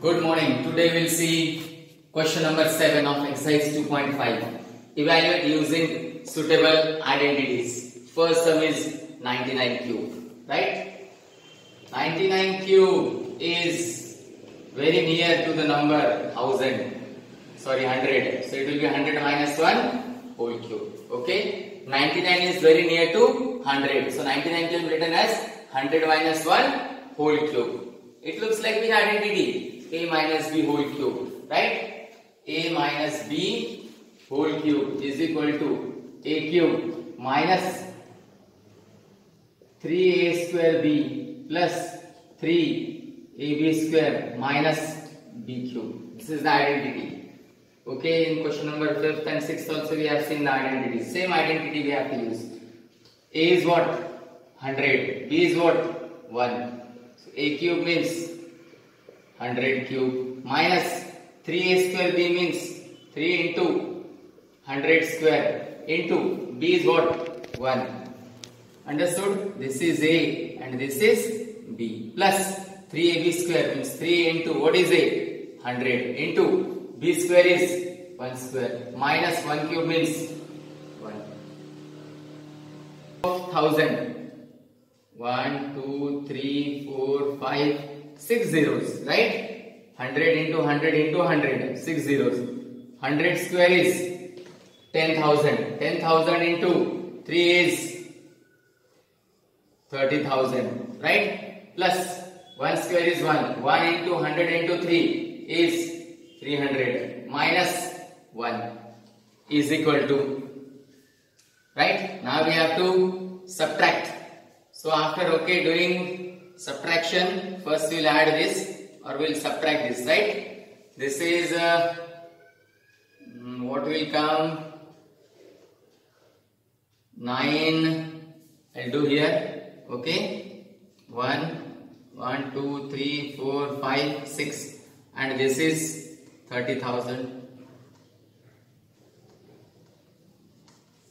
Good morning. Today we'll see question number 7 of exercise 2.5. Evaluate using suitable identities. First sum is 99 cube. Right? 99 cube is very near to the number 1000. Sorry, 100. So it will be 100 minus 1 whole cube. Okay? 99 is very near to 100. So 99 can be written as 100 minus 1 whole cube. It looks like the identity a minus b whole cube, right? a minus b whole cube is equal to a cube minus 3a square b plus 3ab square minus b cube. This is the identity. Okay, in question number 5th and 6th also we have seen the identity. Same identity we have to use. A is what? 100. B is what? 1. So A cube means 100 cube minus 3A square B means 3 into 100 square into B is what? 1. Understood? This is A and this is B plus 3AB square means 3 into what is A? 100 into B square is 1 square minus 1 cube means 1. 1000 1, 2, 3, 4, 5, 6 zeros, right? 100 into 100 into 100, 6 zeros. 100 square is 10,000. 10,000 into 3 is 30,000, right? Plus 1 square is 1. 1 into 100 into 3 is 300. Minus 1 is equal to, right? Now we have to subtract. So after okay doing subtraction, first we'll add this or we'll subtract this, right? This is uh, mm, what will come? 9 I'll do here okay? 1 1 2 3 4 5 6 and this is 30000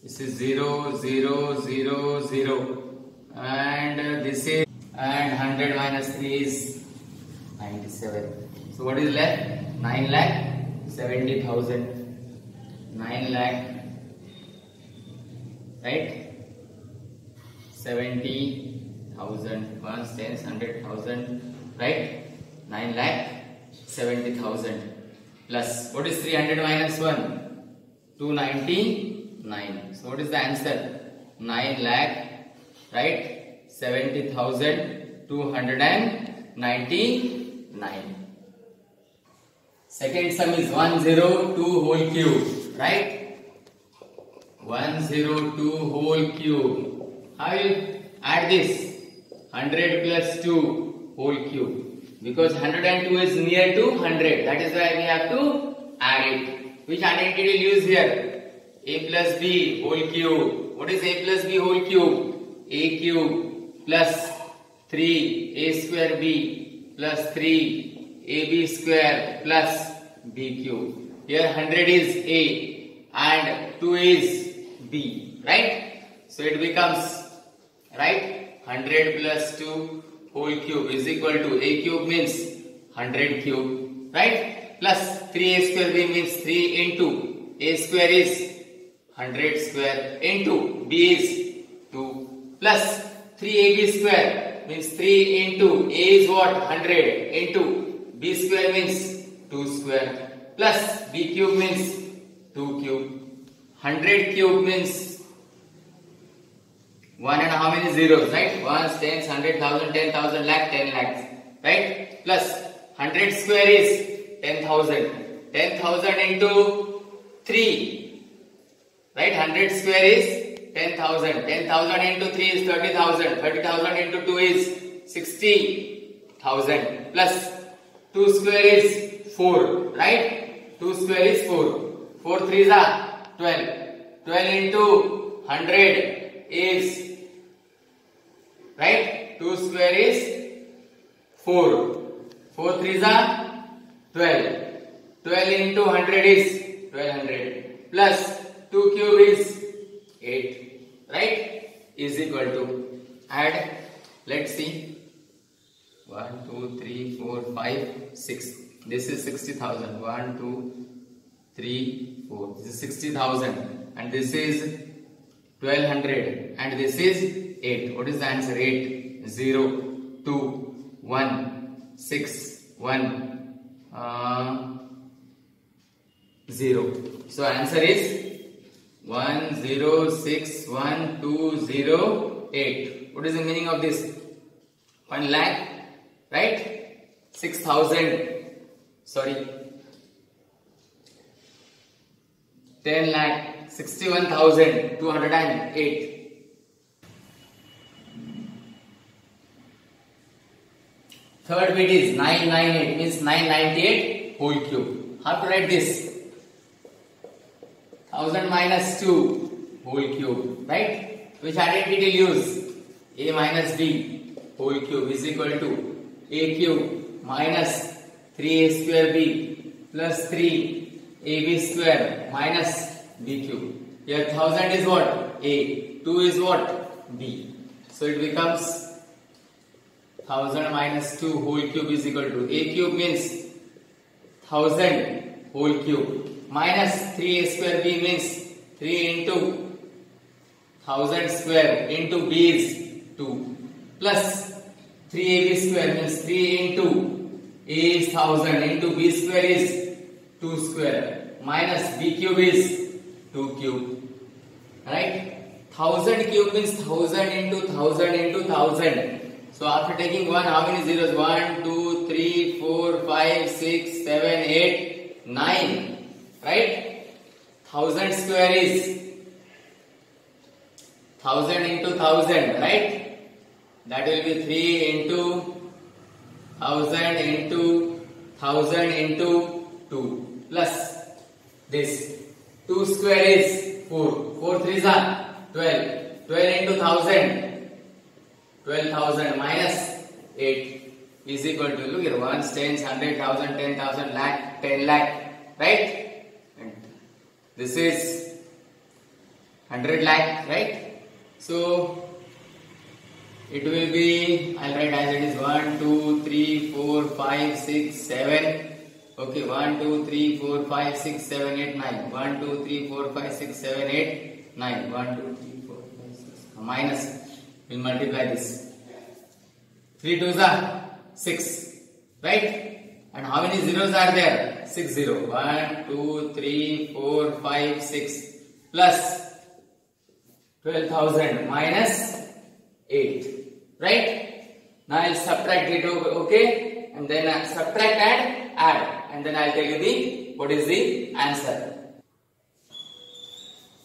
this is 0 0 0 0 and this is and 100 minus 3 is 97 so what is left? 9 lakh 70000 9 lakh right? 70000 ones tens hundred thousand right? 9 lakh 70000 plus. What is 300 minus 1 299 so what is the answer? 9 lakh right 70299 second sum is 102 whole cube right? 102 whole cube. How will add this? 100 plus 2 whole cube. Because 102 is near to 100 that is why we have to add it. Which identity will use here? A plus b whole cube. What is a plus b whole cube? A cube plus 3 a square b plus 3 ab square plus b cube. Here 100 is a and 2 is b, right? So it becomes, right? 100 plus 2 whole cube is equal to a cube means 100 cube, right? Plus 3a square b means 3 into a square is 100 square into b is 2 plus 3ab square means 3 into a is what? 100 into b square means 2 square plus b cube means 2 cube. 100 cube means 1 and how many zeros right? Ones tens hundred thousand ten thousand lakh 10 lakhs right? Plus 100 square is 10000 10000 into 3 right? 100 square is 10,000. 10,000 into 3 is 30,000. 30,000 into 2 is 60,000. Plus 2 square is 4. Right? 2 square is 4. 4 3s are 12. 12 into 100 is right? 2 square is 4. 4 3s are 12. 12 into 100 is 1200. Plus 2 cube is 8 right is equal to add let's see 1 2 3 4 5 6 This is 60,000. 1, 2, 3, 4. This is 60,000. And this is 1200. And this is 8. What is the answer? 8, 0, 2, 1, 6, 1, uh, 0. So answer is 1, 0, 6, 1, 2, 0, 8. What is the meaning of this? 1 lakh, right? 6,000, sorry, 10 lakh, 61,208. Third bit is 998 means 998 whole cube. How to write this? 1000 minus 2 whole cube, right? Which identity will use? A minus B whole cube is equal to A cube minus 3A square B plus 3 AB square minus B cube. Here 1000 is what? A. 2 is what? B. So it becomes 1000 minus 2 whole cube is equal to A cube means 1000 whole cube minus 3A square B means 3 into 1000 square into B is 2 plus 3AB square means 3 into A is 1000 into B square is 2 square. Minus B cube is 2 cube. Right? 1000 cube means 1000 into 1000 into 1000 so after taking 1, how many zeros? 1, 2, 3, 4, 5, 6, 7, 8, 9. Right? 1000 square is 1000 into 1000. Right? That will be 3 into 1000 into 1000 into 2 plus this. 2 square is 4. 4 3s are 12. 12 into 1000 12,000 minus 8 is equal to, look here, 1, tens, 100,000, 10,000, lakh, 10 lakh, right? This is 100 lakh, right? So, it will be, I'll write as it is 1, 2, 3, 4, 5, 6, 7. Okay, 1, 2, 3, 4, 5, 6, 7, 8, 9. 1, 2, 3, 4, 5, 6, 7, 8, 9. 1, 2, 3, 4, 5, 6. Minus We'll multiply this. 3 2s are 6. Right? And how many zeros are there? 6 0. 1, 2, 3, 4, 5, 6. Plus 12,000 minus 8. Right? Now I'll subtract it okay? And then I'll subtract and add. And then I'll tell you the what is the answer.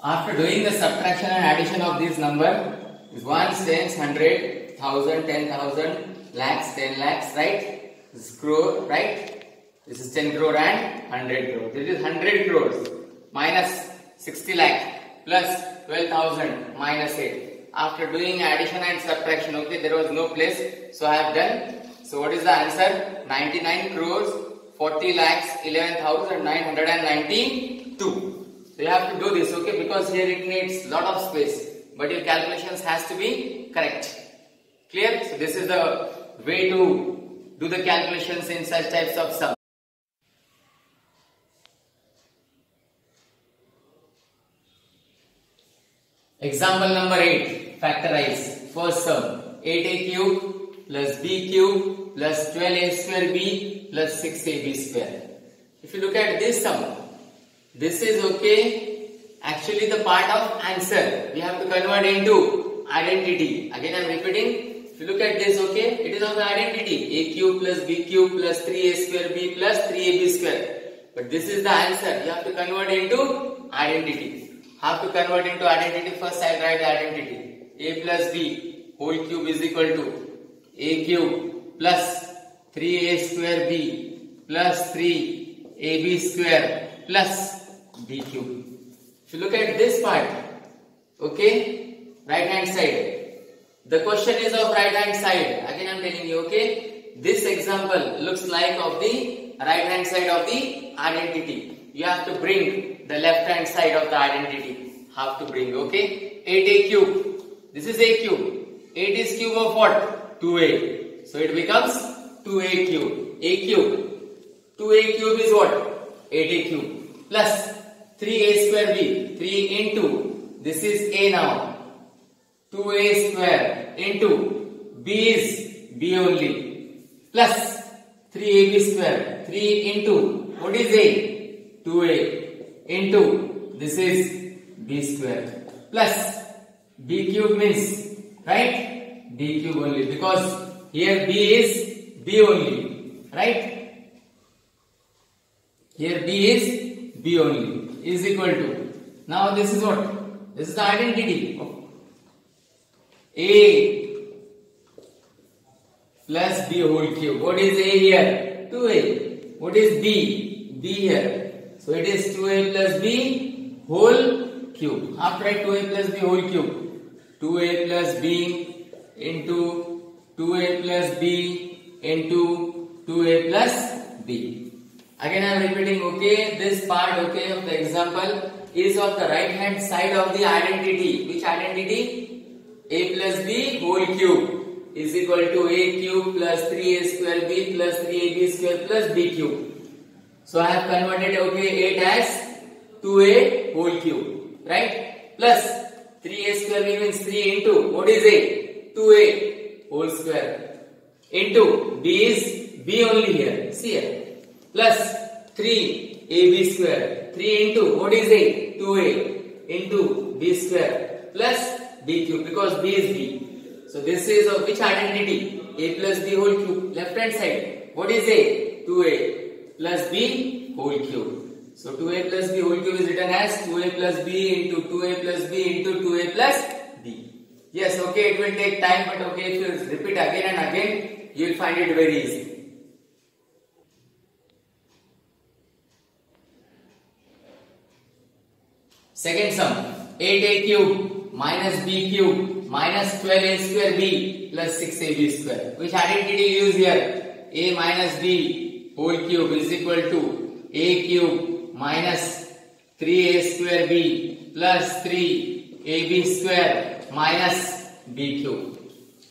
After doing the subtraction and addition of this number, is ones, tens, hundred, thousand, ten thousand, lakhs, ten lakhs, right? Crore, right? This is 10 crore and 100 crore. This is 100 crores minus 60 lakh plus 12,000 minus 8. After doing addition and subtraction, okay, there was no place, so I have done. So what is the answer? 99 crores, 40 lakhs, 11,992. So you have to do this, okay, because here it needs lot of space but your calculations has to be correct. Clear? So this is the way to do the calculations in such types of sum. Example number 8. Factorize. First sum. 8a cube plus b cube plus 12a square b plus 6ab square. If you look at this sum, this is okay actually the part of answer we have to convert into identity again i'm repeating if you look at this okay it is of the identity a cube plus b cube plus 3a square b plus 3ab square but this is the answer you have to convert into identity have to convert into identity first i'll write the identity a plus b whole cube is equal to a cube plus 3a square b plus 3ab square plus b cube If you look at this part, okay, right hand side. The question is of right hand side. Again I am telling you, okay, this example looks like of the right hand side of the identity. You have to bring the left hand side of the identity. Have to bring, okay. 8a cube. This is a cube. 8 is cube of what? 2a. So it becomes 2a cube. a cube 2a cube is what? 8a cube plus 3a square b 3 into this is a now 2a square into b is b only plus 3ab square 3 into what is a 2a into this is b square plus b cube means right? b cube only because here b is b only right? Here b is b only is equal to now this is what? This is the identity a plus b whole cube. What is a here? 2a what is b? B here so it is 2a plus b whole cube. After write 2a plus b whole cube. 2a plus b into 2a plus b into 2a plus b. Again i am repeating okay this part okay of the example is of the right hand side of the identity. Which identity? A plus b whole cube is equal to a cube plus 3a square b plus 3ab square plus b cube so i have converted okay 8 as 2a whole cube right? Plus 3a square means 3 into what is a? 2a whole square. Into b is b only here see here. Plus 3 ab square 3 into what is a? 2a into b square plus b cube because b is b. So this is of which identity? A plus b whole cube left hand side. What is a? 2a plus b whole cube so 2a plus b whole cube is written as 2a plus b into 2a plus b into 2a plus b yes okay it will take time but okay if you repeat again and again you will find it very easy Second sum 8a cube minus b cube minus 12a square b plus 6ab square. Which identity you use here? a minus b whole cube is equal to a cube minus 3a square b plus 3ab square minus b cube.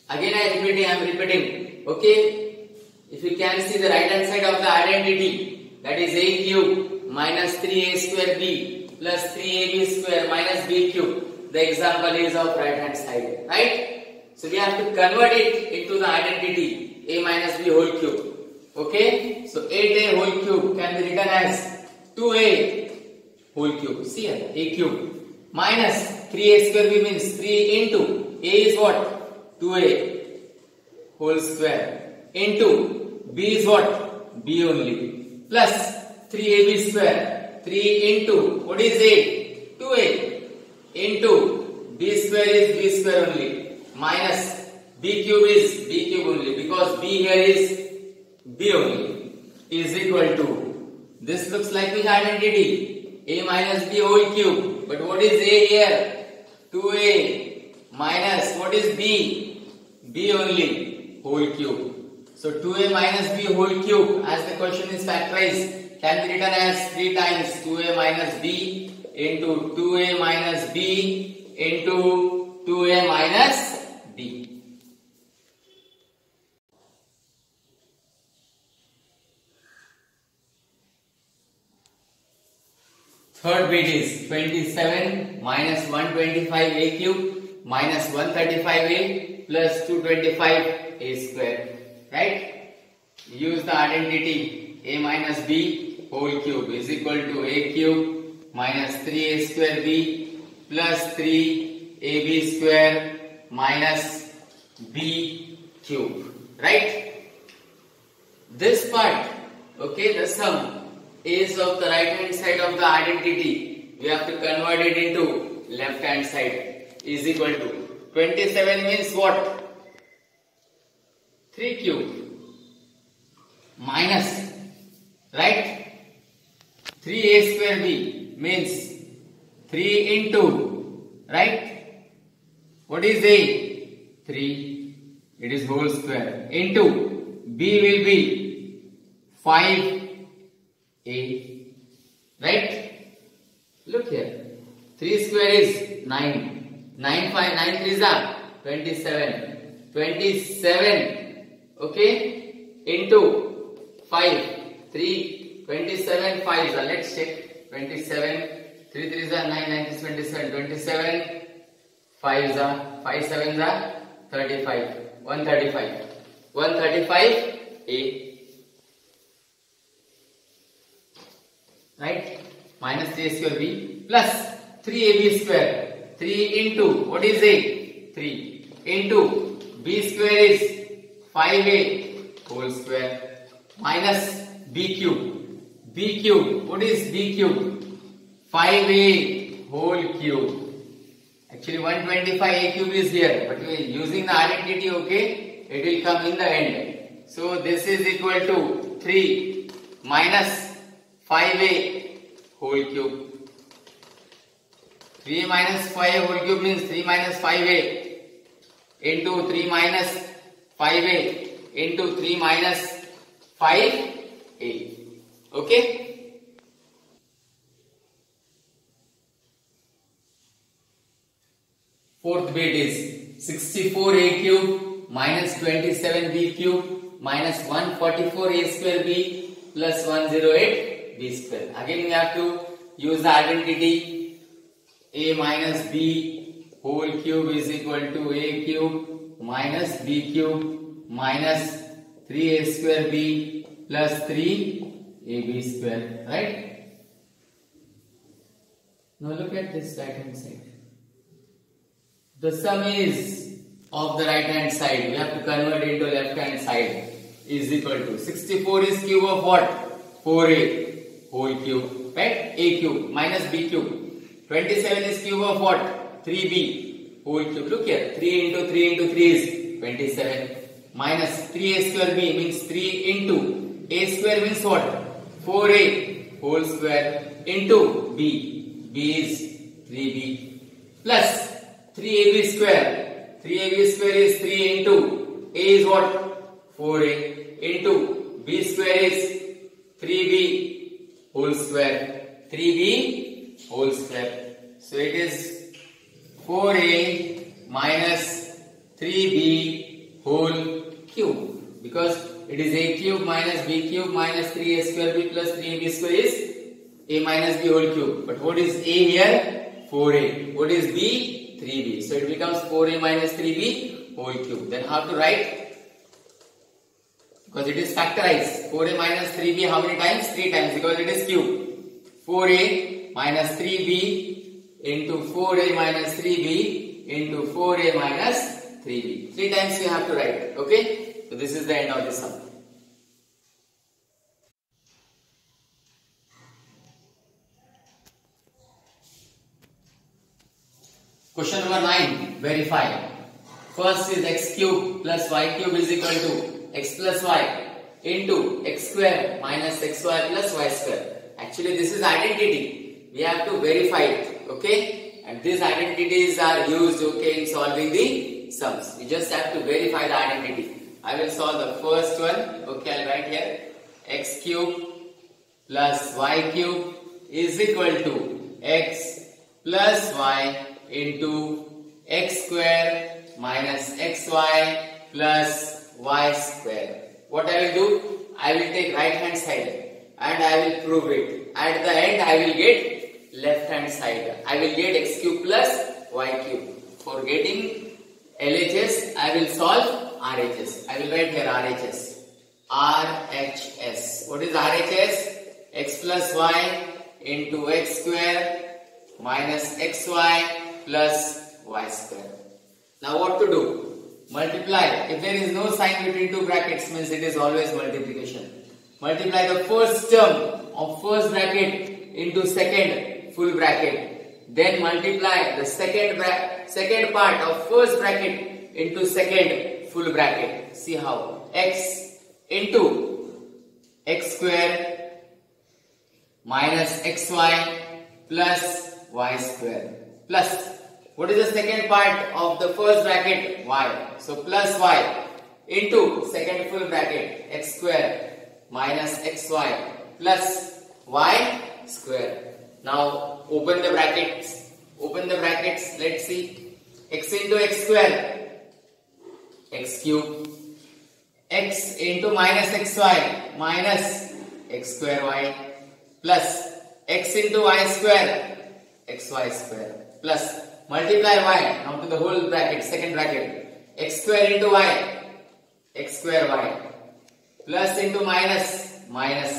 Again I am repeating, I am repeating. Okay? If you can see the right hand side of the identity that is a cube minus 3a square b plus 3ab square minus b cube. The example is of right hand side, right? So we have to convert it into the identity a minus b whole cube. Okay? So 8a whole cube can be written as 2a whole cube. See here, a cube minus 3a square b means 3 into a is what? 2a whole square into b is what? b only plus 3ab square 3 into what is a 2a into b square is b square only minus b cube is b cube only because b here is b is equal to this looks like which identity a minus b whole cube but what is a here 2a minus what is b b only whole cube so 2a minus b whole cube as the question is factorized can be written as 3 times 2a minus b into 2a minus b into 2a minus Third bit is 27 minus 125a cube minus 135a plus 225a square. Right? Use the identity a minus b whole cube is equal to a cube minus 3a square b plus 3ab square minus b cube. Right? This part, okay, the sum is of the right hand side of the identity. We have to convert it into left hand side. Is equal to 27 means what? 3 cube. Minus. Right? 3a square b means 3 into right? What is a? 3 it is whole square. Into b will be 5a right? Look here. 3 square is 9 9 5 9 3 is 27 27 okay? Into 5 3, 27 5s are. Let's check. 27, 3 3s are 9, 9 is 27, 27 5s are, 5 7s are 35, 135. 135 A. Right? Minus 3 square B plus 3AB square. 3 into, what is A? 3 into B square is 5A whole square minus B cube. B cube, what is B cube? 5A whole cube. Actually 125A cube is here, but we are using the identity, okay? It will come in the end. So this is equal to 3 minus 5A whole cube. 3 minus 5 whole cube means 3 minus 5A into 3 minus 5A into 3 minus 5A. Okay? Fourth bit is 64a cube minus 27b cube minus 144a square b plus 108 b square. Again we have to use the identity a minus b whole cube is equal to a cube minus b cube minus 3a square b plus 3ab square. Right? Now look at this right hand side. The sum is of the right hand side. We have to convert into left hand side is equal to 64 is cube of what? 4a whole cube. Right? a cube minus b cube. 27 is cube of what? 3b whole cube. Look here. 3 into 3 into 3 is 27. Minus 3a square b means 3 into a square means what? 4a whole square into b. b is 3b plus 3ab square. 3ab square is 3 into a is what? 4a into b square is 3b whole square. 3b whole square. So it is 4a minus 3b whole cube because it is a cube minus b cube minus 3a square b plus 3ab square is a minus b whole cube. But what is a here? 4a. What is b? 3b. So it becomes 4a minus 3b whole cube. Then how to write? Because it is factorized. 4a minus 3b how many times? 3 times because it is cube. 4a minus 3b into 4a minus 3b into 4a minus 3b. 3 times you have to write. Okay? So this is the end of the sum. Question number 9. Verify. First is x cube plus y cube is equal to x plus y into x square minus xy plus y square. Actually this is identity. We have to verify it. Okay? And these identities are used okay in solving the sums. We just have to verify the identity. I will solve the first one. Okay, I'll write here. x cube plus y cube is equal to x plus y into x square minus xy plus y square. What I will do? I will take right hand side and I will prove it. At the end I will get left hand side. I will get x cube plus y cube. For getting LHS I will solve RHS. I will write here RHS. RHS. What is RHS? x plus y into x square minus xy plus y square. Now what to do? Multiply. If there is no sign between two brackets means it is always multiplication. Multiply the first term of first bracket into second full bracket. Then multiply the second second part of first bracket into second full bracket. See how? x into x square minus xy plus y square plus what is the second part of the first bracket? Y. So plus y into second full bracket x square minus xy plus y square. Now open the brackets. Open the brackets. Let's see. X into x square. X cube. X into minus xy minus x square y plus x into y square xy square plus multiply y now to the whole bracket second bracket. X square into y. X square y. Plus into minus minus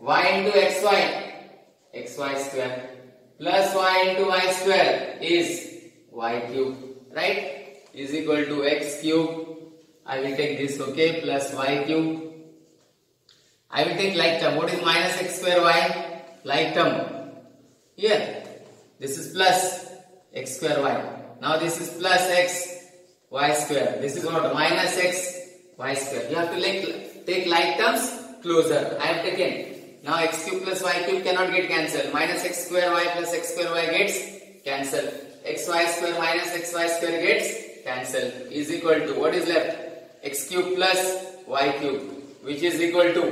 y into xy xy square. Plus y into y square is y cube right? Is equal to x cube. I will take this okay? Plus y cube. I will take like term. What is minus x square y? Like term. Here. This is plus x square y now this is plus x y square this is what minus x y square you have to like, take like terms closer I have taken now x cube plus y cube cannot get cancelled. Minus x square y plus x square y gets cancelled. xy square minus xy square gets cancelled. Is equal to what is left? x cube plus y cube which is equal to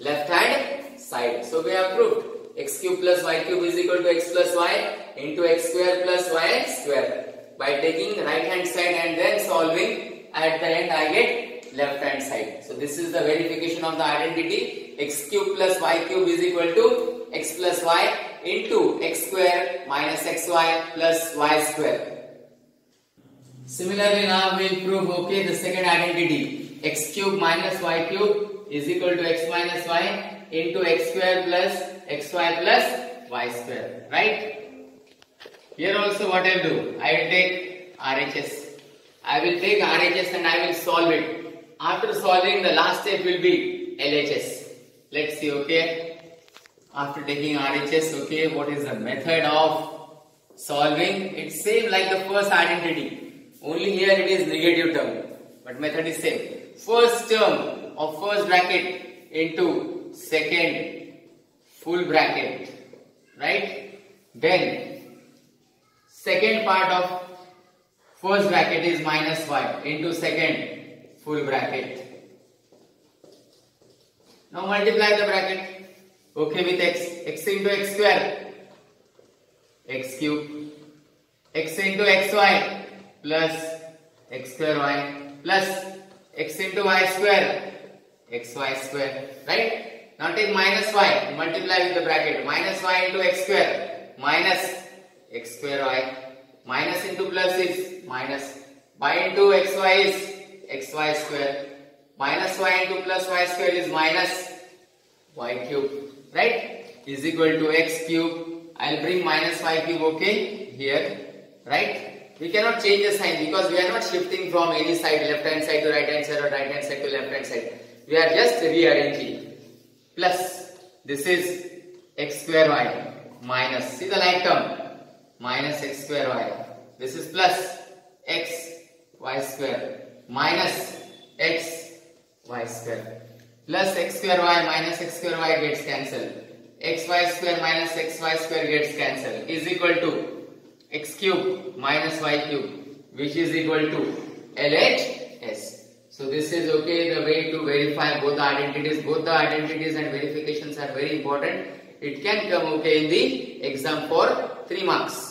left hand side. So we have proved x cube plus y cube is equal to x plus y into x square plus y square. By taking right hand side and then solving at the end I get left hand side. So this is the verification of the identity x cube plus y cube is equal to x plus y into x square minus xy plus y square. Similarly now we will prove okay the second identity x cube minus y cube is equal to x minus y into x square plus xy plus y square right. Here also what I will do I will take RHS I will take RHS and I will solve it after solving, the last step will be LHS. Let's see, okay. After taking RHS, okay, what is the method of solving? It's same like the first identity. Only here it is negative term. But method is same. First term of first bracket into second full bracket. Right? Then second part of first bracket is minus y into second full bracket. Now multiply the bracket. Okay with x. x into x square. x cube. x into xy plus x square y plus x into y square xy square. Right? Now take minus y. Multiply with the bracket. Minus y into x square. Minus x square y. Minus into plus is minus. y into xy is xy square. Minus y into plus y square is minus y cube. Right? Is equal to x cube. I'll bring minus y cube okay? Here. Right? We cannot change the sign because we are not shifting from any side left hand side to right hand side or right hand side to left hand side. We are just rearranging plus this is x square y minus see the like term minus x square y. This is plus x y square minus x y square. Plus x square y minus x square y gets cancelled. Xy square minus xy square gets cancelled. Is equal to x cube minus y cube which is equal to LHS. So this is okay the way to verify both the identities. Both the identities and verifications are very important. It can come okay in the exam for 3 marks.